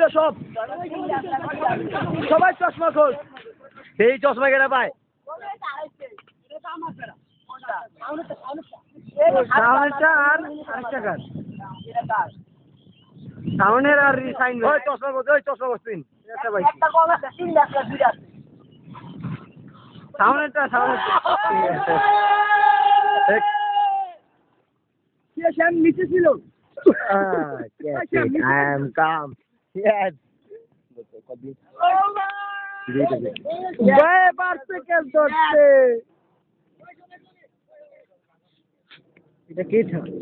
দে সব। সবাই চশমা খোঁজ এই চশমা কেনা পায়? সাউন্ডটা আর রিসাইন ওই চশমা খোঁজ ওই চশমা খোঁজ তিন। নিচে ছিল? yes, yes, I am calm. Yes. জয় পারছে কেন ধরছে এটা কে থাকে